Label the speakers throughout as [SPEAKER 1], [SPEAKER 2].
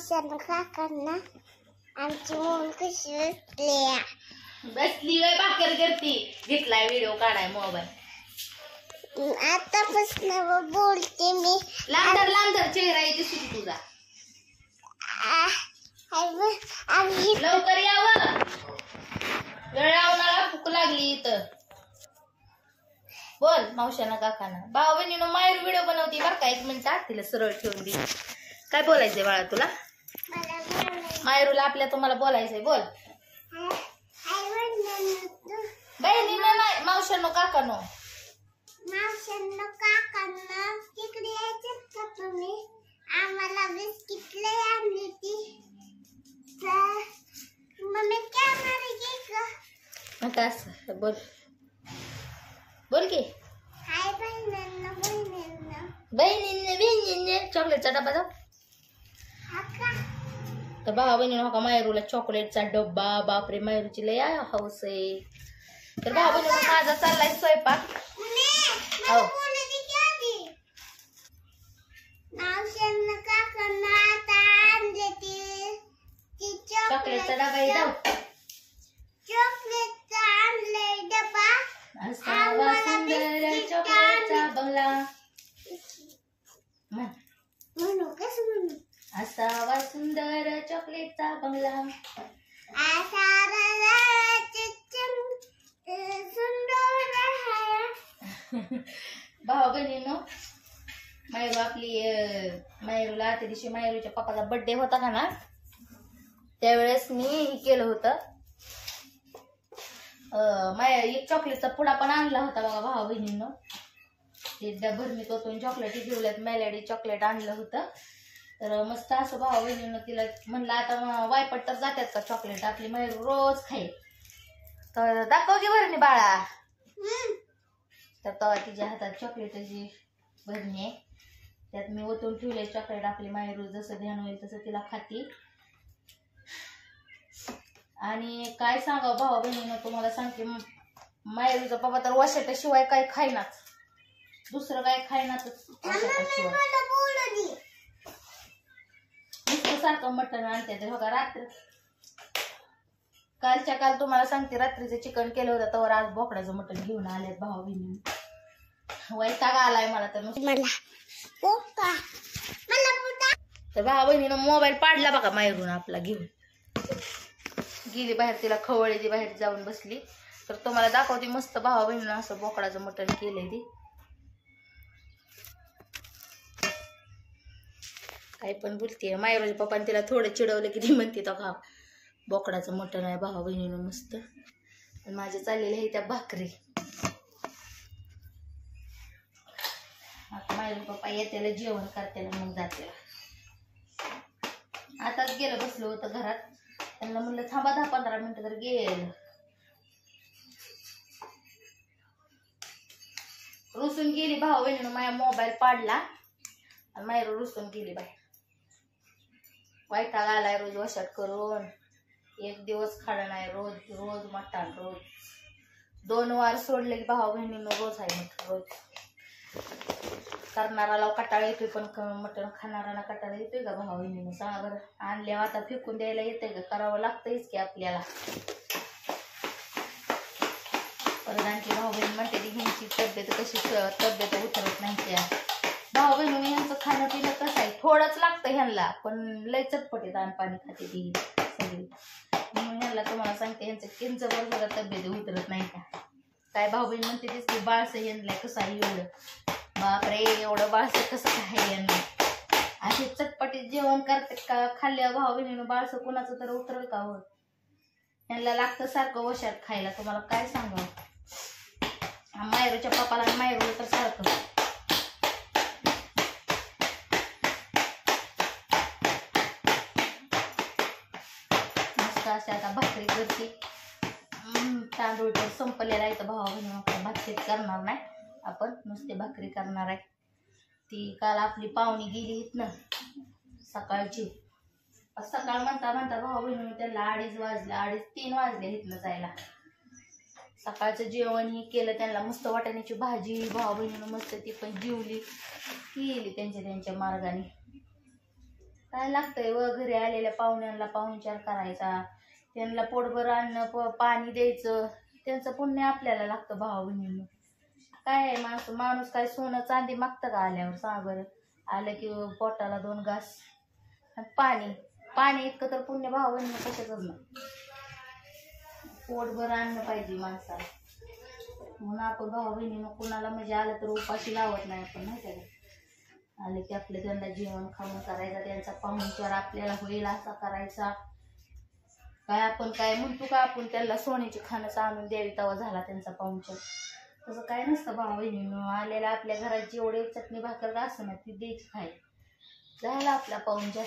[SPEAKER 1] मावशानं काकांना आमची मूल कशी बसली
[SPEAKER 2] बसली वय भाकर करती. घेतलाय व्हिडिओ काढाय मोबाईल.
[SPEAKER 1] आतापासून बोलते मी.
[SPEAKER 2] लांदर लांदर चेहरा येते सुटी तुझा.
[SPEAKER 1] आ- आम्ही आम्ही
[SPEAKER 2] लवकर यावं वेळ लावणारा भूक लागली इथं. बोल मावशाना काकाना. भाऊ बहिणीनं मायर व्हिडिओ बनवती बरं का? एक मिनिट तिला सरळ ठेवून दे. काय बोलायचंय बाळा तुला. मायरूला आपल्या तुम्हाला बोलायचंय बोल. बहिणीनं नाही मावशानो काकानो.
[SPEAKER 1] मावशांना काकांना तिकडे यायचेत का तुम्ही आम्हाला बिस्किट लय आणली ती मम्मी कॅमेरा घे का
[SPEAKER 2] आता असं? बोल. बोल की.
[SPEAKER 1] हाय बहिणींना बहिणींना.
[SPEAKER 2] बहिणीने बहिणीने. चॉकलेटचा डबा
[SPEAKER 1] हाका
[SPEAKER 2] तर भावा बहिणीनं हो का मायरूला चॉकलेटचा डब्बा बापरे मायरूची लय हौस आहे तर भावा बहिणीनं माझा चाललाय स्वयंपाक
[SPEAKER 1] मम्मी
[SPEAKER 2] हो.
[SPEAKER 1] मला बोलू दे की आधी मावशांना काकांना आता आणले ती ती
[SPEAKER 2] चॉकलेटचा डबा आहे जाऊ
[SPEAKER 1] चॉकलेटचा आणले डबा
[SPEAKER 2] असावा सुंदर चॉकलेटचा बंगला म्हण.
[SPEAKER 1] म्हणू कसं म्हणू
[SPEAKER 2] असावा चॉकलेटचा बंगला. भाऊ बहिणीनो मायरू आपली मायरूला त्या दिवशी मायरूच्या पप्पाचा बर्थडे होता का ना? त्यावेळेस मी हे केलं होतं. माय एक चॉकलेटचा पुडा पण आणला होता बघा भाऊ बहिणीनं. ते डबर मी तोतून चॉकलेट घेऊल्यात मेलॅडी चॉकलेट आणलं होतं. तर मस्त असं भाऊ बहिणीनं तिला म्हणलं आता वायपट तर जातात का चॉकलेट आपली मायरू रोज खाईल. तर दाखव की बरं नी बाळा. तर तेव्हा तिच्या हातात चॉकलेटची भरणी आहे त्यात मी ओतून ठेवले चॉकलेट आपली मायरू जसं ध्यान होईल तसं तिला खाती. आणि काय सांगा भावा बहिणीनं तुम्हाला सांगते मायरूचा बाबा तर वशाट्याशिवाय काय खायनाच दुसरं काय खायनाच वशाट्याशिवाय सारखं मटण आणते ते बघा रात्र. कालच्या काल तुम्हाला सांगते रात्रीचं चिकन केलं होतं तर आज बोकडाचं मटण घेऊन आलेत भावा बहिणी वैताग आलाय मला तर तर भावा बहिणीनं मोबाईल पाडला बघा माहेरून आपला घेऊन. गेली बाहेर तिला खवळली बाहेर जाऊन बसली. तर तुम्हाला दाखवते मस्त भावा बहिणीनं असं बोकडाचं मटण केलंय ती. काय पण बोलते. मायरोजी पप्पाने तिला थोडं चिडवलं की ती म्हणते तो खा बोकडाचं मटण आहे भावा बहिणीनं मस्त. आणि माझ्या चाललेल्या आहे त्या भाकरी. आता मायरो पप्पा येत्याला जेवण करत्याला मग जाते आताच गेलं बसलो होतं घरात. त्यांना म्हणलं थांबा दहा पंधरा मिनिटं तर गेलं. रुसून गेली भाऊ बहिणीनं माझ्या मोबाईल पाडला. आणि मायरो रुसून गेली बाहेर. वैताग आलाय रोज वशात करून. एक दिवस खाणं नाही रोज रोज मटण रोज. दोन वार सोडले की भाऊ बहिणीनं रोज आहे मटण रोज. करणाराला कटाळा येतोय पण मटण खाणाऱ्याला कटाळा येतोय का भाऊ बहिणीनं? सांगा बरं. आणल्यावर आता फेकून द्यायला येतंय का? करावं लागतंयच की आपल्याला. परत आणखी भाऊ बहीण म्हणते की ह्यांची तब्येत कशी तब्येत उतरत नाही त्या. भाऊ बहिणी ह्यांचं खाणं पिणं कसं आहे. थोडंच लागतं ह्यांना पण लय चटपटीत आणि पाणी खाते ती सगळी. म्हणून ह्यांना तुम्हाला सांगते ह्यांचं किंच बरोबर तब्येत उतरत नाही का? काय भाऊ बहीण म्हणते तीच की बाळसं ह्यांना कसं आहे एवढं? बापरे एवढं बाळसं कसं काय यांना? असे चटपटीत जेवण करते का? खाल्ल्या भाऊ बहिणीनं बाळसं कुणाचं तर उतरल का हो? यांना लागतं सारखं वशात खायला. तुम्हाला काय सांगावं? मायरूच्या पप्पाला आणि मायरूला तर सारखं. आता असे आता भाकरी करते. तांदूळ तर संपलेला आहे तर भावा बहिणी आपण भाकरी करणार नाही. आपण नुसते भाकरी करणार आहे. ती काल आपली पाहुणी गेली आहेत ना सकाळची सकाळ म्हणता म्हणता भाऊ बहिणी त्याला अडीच वाजले अडीच तीन वाजले इथनं जायला. सकाळचं जेवण हे केलं त्यांना मस्त वाटाण्याची भाजी भाऊ बहिणीनं मस्त ती पण जिवली. केली त्यांच्या त्यांच्या मार्गाने. काय लागतंय व घरी आलेल्या पाहुण्यांना पाहुणचार करायचा. त्यांना पोटभर अन्न प पाणी द्यायचं. त्यांचं पुण्य आपल्याला लागतं भावा बहिणीनं. काय आहे माणसं? माणूस काय सोनं चांदी मागतं का आल्यावर? सांग बरं. आलं की पोटाला दोन घास आणि पाणी. पाणी इतकं तर पुण्य भावा बहिणी कशाचंच नाही. पोटभर अन्न पाहिजे माणसाला. म्हणून आपण भावा बहिणीनं कुणाला म्हणजे आलं तर उपाशी लावत नाही आपण नाही का आले की आपलं त्यांना जेवण खाऊन करायचा त्यांचा पाहुणचार आपल्याला होईल असा करायचा. काय आपण काय म्हणतो का आपण त्यांना सोन्याची खाणं आणून द्यावी तवा झाला त्यांचा पाहुणचार तसं काय नसतं भाऊ बहिणीनं. आलेल्या आपल्या घरात जेवढे चटणी भाकर असं ना ती द्यायची खाय. झाला आपला पाहुणचार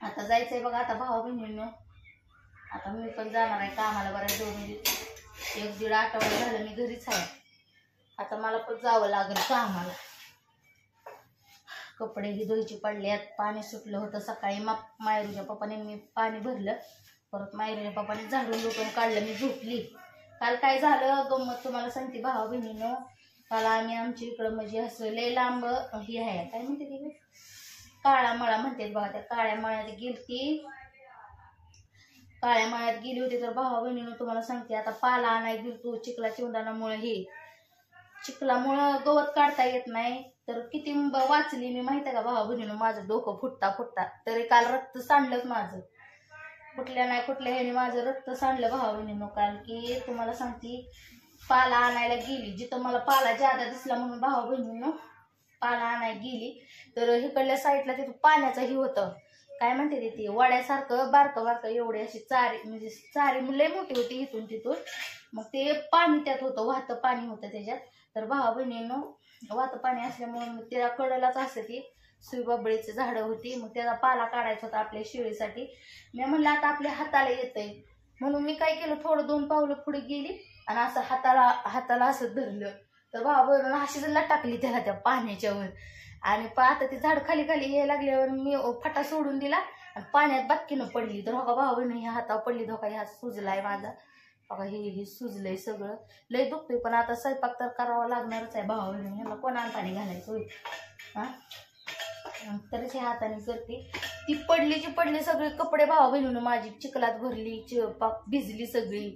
[SPEAKER 2] आता जायचंय बघा आता भावा बहिणीनं. आता मी पण जाणार आहे कामाला बरं दोन एक दीड आठवडा झालं मी घरीच आहे. आता मला पण जावं लागेल कामाला. कपडे ही धुयचे पडल्यात पाणी सुटलं होतं सकाळी. मा मायरूच्या पप्पाने मी पाणी भरलं. परत मायरूच्या पप्पाने झाडून लुटून काढलं मी झोपली. काल काय झालं गंमत तुम्हाला सांगते भावा बहिणीनं काल आम्ही आमच्या इकडं म्हणजे असं लय लांब हे आहे काय म्हणते ते काळा मळा म्हणते बघा त्या काळ्या मळ्यात गेलती. काळ्या मळ्यात गेली होती तर भावा बहिणीनं तुम्हाला सांगते आता पाला आणाय गेलतो चिखला चिवडानामुळे हे. चिखलामुळं गवत काढता येत नाही. तर किती वाचली मी माहिती आहे का भावा बहिणीनं माझं डोकं फुटता फुटता. तरी काल रक्त सांडलंच माझं. कुठल्या नाही कुठल्या ह्याने माझं रक्त सांडलं भावा बहिणीनं. काल की तुम्हाला सांगते पाला आणायला गेली. जिथं मला पाला जादा दिसला म्हणून भावा बहिणीनं पाला आणायला गेली. तर इकडल्या साईडला तिथं पाण्याचंही होतं. काय म्हणते ते ती वड्यासारखं बारकं बारकं एवढे अशी चारी म्हणजे चारी लय मोठी होती इथून तिथून. मग ते पाणी त्यात होतं वाहतं पाणी होतं त्याच्यात. तर भावा बहिणीनं वाहतं पाणी असल्यामुळे मग त्या कडलाच असते ती सुईबाबळीची झाडं होती. मग त्याचा पाला काढायचा होता आपल्या शेळीसाठी. मी म्हणलं आता आपल्या हाताला येतंय. म्हणून मी काय केलं थोडं दोन पावलं पुढे गेली आणि असं हाताला हाताला असं धरलं. तर बाबा अशी जर टाकली त्याला त्या पाण्याच्या वर. आणि आता ते झाड खाली खाली यायला लागल्यावर मी फटा सोडून दिला आणि पाण्यात बातकीनं पडली. तर धोका भावा ह्या हातावर पडली. धोका ह्या सुजलाय माझा. बघा हे हे सुजलंय सगळं. लय दुखतोय पण आता स्वयंपाक तर करावा लागणारच आहे भावा ह्याला कोणाला पाणी घालायचं होईल? हा? तरच हे हाताने करते. ती पडली जी पडली सगळे कपडे भावा बहिणीनं माझी चिखलात भरली चिपाक भिजली सगळी.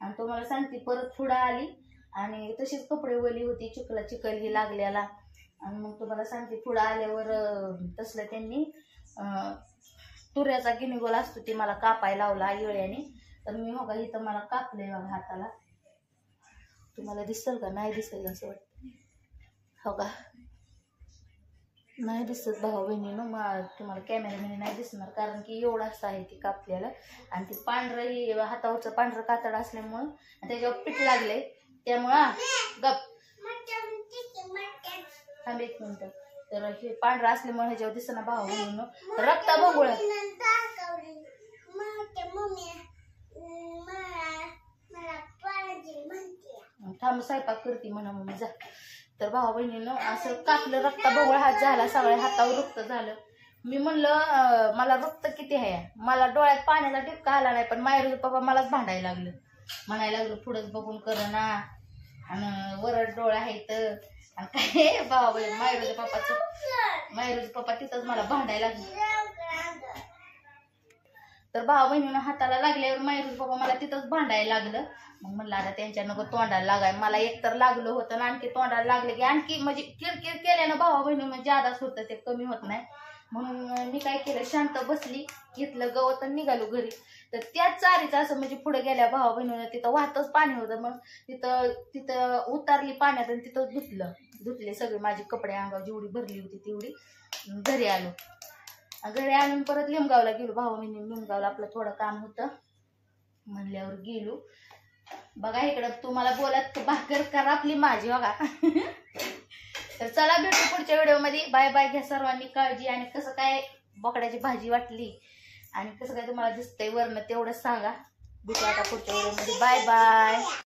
[SPEAKER 2] आणि तुम्हाला सांगते परत पुढं आली आणि तशीच कपडे वली होती चिखला चिखल ही लागल्याला. आणि मग तुम्हाला सांगते पुढं आल्यावर तसलं त्यांनी तुऱ्याचा गिनिगोल असतो ते मला कापाय लावला येळ्याने. तर मी हो का इथं मला कापलंय बघा हाताला. तुम्हाला दिसेल का? नाही दिसेल असं वाटतं हो का? नाही दिसत भाऊ बहिणीनं मग तुम्हाला कॅमेरामध्ये नाही दिसणार कारण की एवढाच आहे ती कापल्याला आणि ती पांढरंही हातावरचं पांढरं कातड असल्यामुळं आणि त्याच्यावर पीठ लागले त्यामुळं गप. थांब एक मिनटं. तर हे पांढरं असल्यामुळे ह्याच्यावर दिसणार भाऊ बहिणीनं. रक्ता बघूळ
[SPEAKER 1] दाखवली मग मम्मी अं, मला मला पाहिजे म्हणते
[SPEAKER 2] थांब स्वयंपाक करते म्हणा मम्मी जा. तर भावा बहिणीनं असं कापलं रक्ता बघूळ हात झाला सगळ्या हातावर रक्त झालं. मी म्हणलं मला रक्त किती आहे? मला डोळ्यात पाण्याला टिपका आला नाही पण मायरूचं पप्पा मलाच भांडायला लागलं. म्हणायला लागलं पुढंच बघून कर ना आणि वरड आहे तर आणि काय भावा बहीण मायरोज पप्पाचं मायरोज पप्पा तिथंच मला भांडायला लागलं. तर भावा बहिणीनं हाताला लागल्यावर मायरूच बाबा मला तिथंच भांडायला लागलं. मग म्हणलं आता त्यांच्या नको तोंडाला लागाय मला एकतर लागलं होतं ना आणखी तोंडाला लागलं की आणखी म्हणजे किरकिर केल्यानं भावा बहिणी म्हणजे जादाच होतं ते कमी होत नाही. म्हणून मी काय केलं शांत बसली घेतलं गवत आणि निघालो घरी. तर त्याच चारीचं असं म्हणजे पुढे गेल्या भावा बहिणीनं तिथं वाहतच पाणी होतं. मग तिथं तिथं उतारली पाण्यात आणि तिथं धुतलं. धुतले सगळे माझे कपडे अंगावर जेवढी भरली होती तेवढी घरी आलो. घरी आणून परत लिमगावला गेलो. भाऊ मी लिमगावला आपलं थोडं काम होतं. म्हणल्यावर गेलो. बघा इकडं तुम्हाला बोलत भाकर करा आपली माझी बघा. तर चला भेटू पुढच्या व्हिडिओमध्ये. बाय बाय घ्या सर्वांनी काळजी. आणि कसं काय बोकड्याची भाजी वाटली आणि कसं काय तुम्हाला दिसतंय वरनं तेवढंच सांगा. भेटू आता पुढच्या व्हिडिओमध्ये. Bye bye.